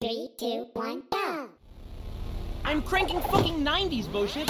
Three, two, one, go! I'm cranking fucking 90s bullshit.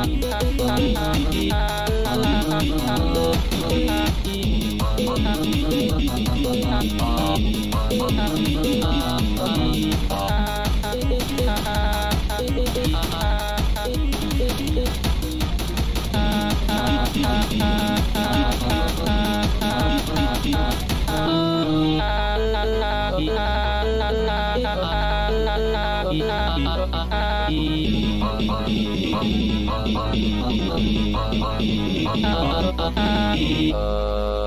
Thank you. Uh...